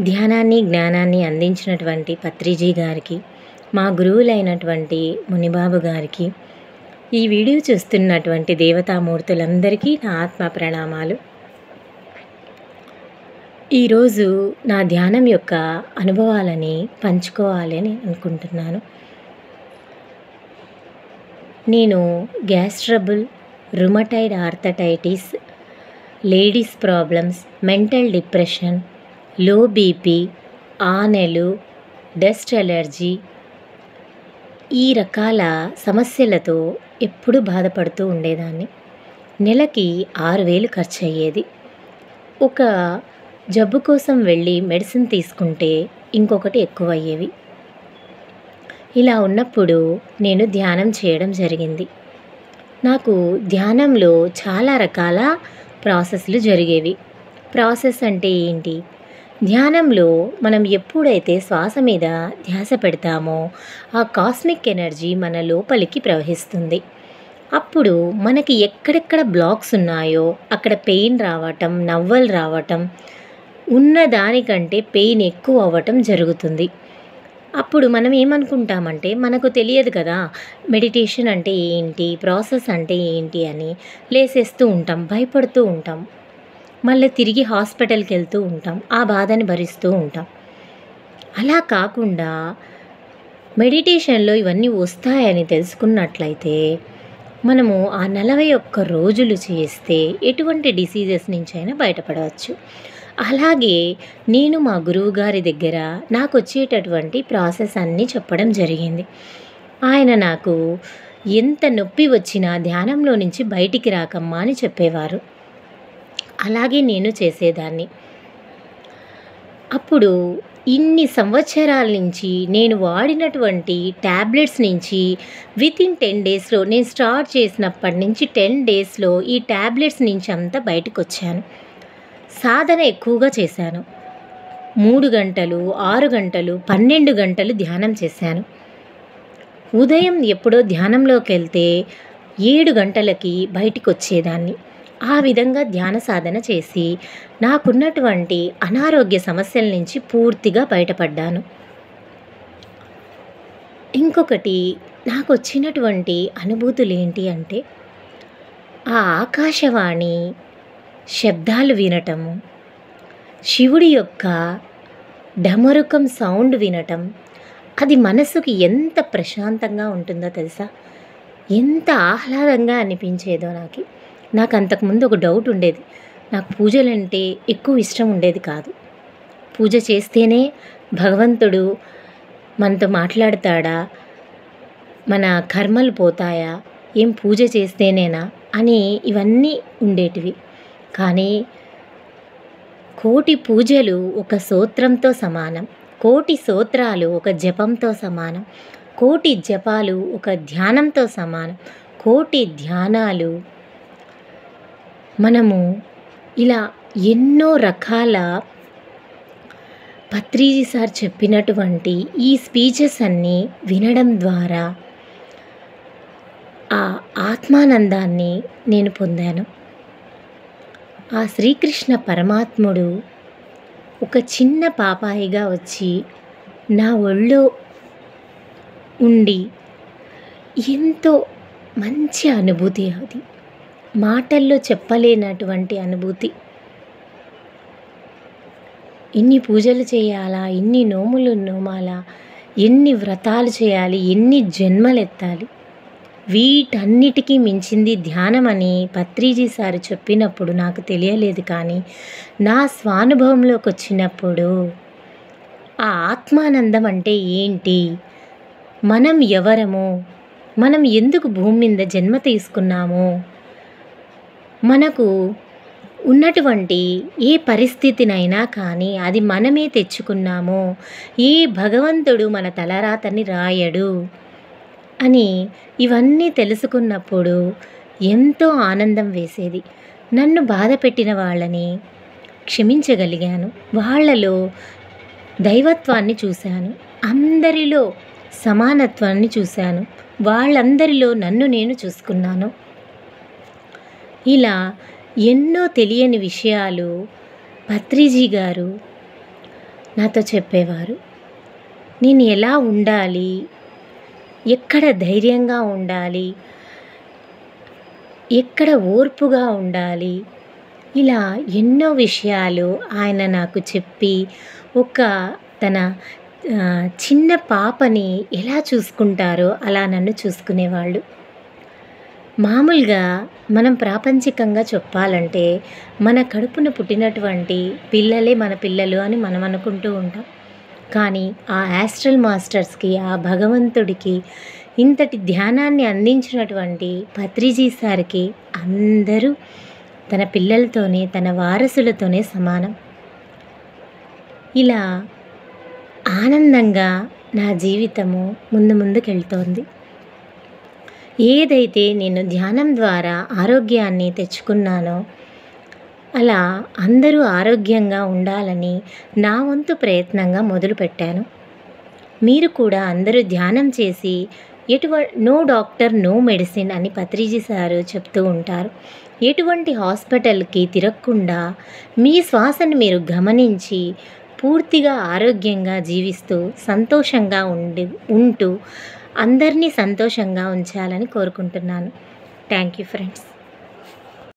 ధ్యానాన్ని జ్ఞానాన్ని అందించినటువంటి పత్రిజీ గారికి మా గురువులైనటువంటి మునిబాబు గారికి ఈ వీడియో చూస్తున్నటువంటి దేవతామూర్తులందరికీ నా ఆత్మ ప్రణామాలు. ఈరోజు నా ధ్యానం యొక్క అనుభవాలని పంచుకోవాలి అని అనుకుంటున్నాను. నేను gas trouble rheumatoid arthritis ladies problems mental depression లో బీపీ ఆనెలు డస్ట్ ఎలర్జీ ఈ రకాల సమస్యలతో ఎప్పుడు బాధపడుతూ ఉండేదాన్ని. నెలకి ఆరు వేలు ఖర్చు అయ్యేది ఒక జబ్బు కోసం వెళ్ళి మెడిసిన్ తీసుకుంటే ఇంకొకటి ఎక్కువ అయ్యేవి ఇలా ఉన్నప్పుడు నేను ధ్యానం చేయడం జరిగింది. నాకు ధ్యానంలో చాలా రకాల ప్రాసెస్లు జరిగేవి. ప్రాసెస్ అంటే ఏంటి? ధ్యానంలో మనం ఎప్పుడైతే శ్వాస మీద ధ్యాస పెడతామో ఆ కాస్మిక్ ఎనర్జీ మన లోపలికి ప్రవహిస్తుంది. అప్పుడు మనకి ఎక్కడెక్కడ బ్లాక్స్ ఉన్నాయో అక్కడ పెయిన్ రావటం నవ్వలు రావటం ఉన్న దానికంటే పెయిన్ ఎక్కువ అవ్వటం జరుగుతుంది. అప్పుడు మనం ఏమనుకుంటామంటే మనకు తెలియదు కదా మెడిటేషన్ అంటే ఏంటి ప్రాసెస్ అంటే ఏంటి అని లేసేస్తూ ఉంటాం భయపడుతూ ఉంటాం. మళ్ళీ తిరిగి హాస్పిటల్కి వెళ్తూ ఉంటాం. ఆ బాధని భరిస్తూ ఉంటాం. అలా కాకుండా మెడిటేషన్లో ఇవన్నీ వస్తాయని తెలుసుకున్నట్లయితే మనము ఆ నలభై ఒక్క రోజులు చేస్తే ఎటువంటి డిసీజెస్ నుంచి అయినా బయటపడవచ్చు. అలాగే నేను మా గురువుగారి దగ్గర నాకు వచ్చేటటువంటి ప్రాసెస్ అన్నీ చెప్పడం జరిగింది. ఆయన నాకు ఎంత నొప్పి వచ్చినా ధ్యానంలో నుంచి బయటికి రాకమ్మా అని చెప్పేవారు. అలాగే నేను చేసేదాన్ని. అప్పుడు ఇన్ని సంవత్సరాల నుంచి నేను వాడినటువంటి ట్యాబ్లెట్స్ నుంచి విత్ ఇన్ టెన్ డేస్లో నేను స్టార్ట్ చేసినప్పటి నుంచి టెన్ డేస్లో ఈ ట్యాబ్లెట్స్ నుంచి అంతా బయటకు వచ్చాను సాధన ఎక్కువగా చేశాను. మూడు గంటలు ఆరు గంటలు పన్నెండు గంటలు ధ్యానం చేశాను. ఉదయం ఎప్పుడో ధ్యానంలోకి వెళ్తే ఏడు గంటలకి బయటికి వచ్చేదాన్ని ఆ విధంగా ధ్యాన సాధన చేసి నాకున్నటువంటి అనారోగ్య సమస్యల నుంచి పూర్తిగా బయటపడ్డాను. ఇంకొకటి నాకు వచ్చినటువంటి అనుభూతులు ఏంటి అంటే ఆ ఆకాశవాణి శబ్దాలు వినటము శివుడి యొక్క డమరుకం సౌండ్ వినటం అది మనసుకి ఎంత ప్రశాంతంగా ఉంటుందో తెలుసా? ఎంత ఆహ్లాదంగా అనిపించేదో నాకు. నాకు అంతకుముందు ఒక డౌట్ ఉండేది. నాకు పూజలంటే ఎక్కువ ఇష్టం ఉండేది కాదు. పూజ చేస్తేనే భగవంతుడు మనతో మాట్లాడతాడా? మన కర్మలు పోతాయా? ఏం పూజ చేస్తేనేనా? అని ఇవన్నీ ఉండేటివి. కానీ కోటి పూజలు ఒక సూత్రంతో సమానం. కోటి సూత్రాలు ఒక జపంతో సమానం. కోటి జపాలు ఒక ధ్యానంతో సమానం. కోటి ధ్యానాలు మనము ఇలా ఎన్నో రకాల పత్రిజీ సార్ చెప్పినటువంటి ఈ స్పీచెస్ అన్నీ వినడం ద్వారా ఆ ఆత్మానందాన్ని నేను పొందాను. ఆ శ్రీకృష్ణ పరమాత్ముడు ఒక చిన్న పాపాయిగా వచ్చి నా ఒళ్ళో ఉండి ఎంతో మంచి అనుభూతి అది. మాటల్లో చెప్పలేనటువంటి అనుభూతి. ఎన్ని పూజలు చేయాలా? ఎన్ని నోములు నోమాలా? ఎన్ని వ్రతాలు చేయాలి? ఎన్ని జన్మలు ఎత్తాలి? వీటన్నిటికీ మించింది ధ్యానం అని పత్రిజీ సారు చెప్పినప్పుడు నాకు తెలియలేదు కానీ నా స్వానుభవంలోకి వచ్చినప్పుడు ఆ ఆత్మానందం అంటే ఏంటి? మనం ఎవరము? మనం ఎందుకు భూమి మీద జన్మ తీసుకున్నాము? మనకు ఉన్నటువంటి ఏ పరిస్థితినైనా కానీ అది మనమే తెచ్చుకున్నాము. ఏ భగవంతుడు మన తలరాతని రాయడు అని ఇవన్నీ తెలుసుకున్నప్పుడు ఎంతో ఆనందం వేసేది. నన్ను బాధ పెట్టిన వాళ్ళని క్షమించగలిగాను. వాళ్ళలో దైవత్వాన్ని చూశాను. అందరిలో సమానత్వాన్ని చూశాను. వాళ్ళందరిలో నన్ను నేను చూసుకున్నాను. ఇలా ఎన్నో తెలియని విషయాలు పత్రిజీ గారు నాతో చెప్పేవారు. నేను ఎలా ఉండాలి? ఎక్కడ ధైర్యంగా ఉండాలి? ఎక్కడ ఓర్పుగా ఉండాలి? ఇలా ఎన్నో విషయాలు ఆయన నాకు చెప్పి ఒక తన చిన్న పాపని ఎలా చూసుకుంటారో అలా నన్ను చూసుకునేవాళ్ళు. మామూలుగా మనం ప్రాపంచికంగా చెప్పాలంటే మన కడుపున పుట్టినటువంటి పిల్లలే మన పిల్లలు అని మనం అనుకుంటూ ఉంటాం. కానీ ఆ యాస్ట్రల్ మాస్టర్స్కి ఆ భగవంతుడికి ఇంతటి ధ్యానాన్ని అందించినటువంటి పత్రిజీ సార్కి అందరూ తన పిల్లలతోనే తన వారసులతోనే సమానం. ఇలా ఆనందంగా నా జీవితము ముందు ముందుకెళ్తోంది. ఏదైతే నేను ధ్యానం ద్వారా ఆరోగ్యాన్ని తెచ్చుకున్నానో అలా అందరూ ఆరోగ్యంగా ఉండాలని నా వంతు ప్రయత్నంగా మొదలుపెట్టాను. మీరు కూడా అందరూ ధ్యానం చేసి ఎటువ నో డాక్టర్ నో మెడిసిన్ అని పత్రిజీ సారు చెప్తూ ఉంటారు. ఎటువంటి హాస్పిటల్కి తిరగకుండా మీ శ్వాసను మీరు గమనించి పూర్తిగా ఆరోగ్యంగా జీవిస్తూ సంతోషంగా ఉండి ఉంటూ అందరినీ సంతోషంగా ఉంచాలని కోరుకుంటున్నాను. Thank you friends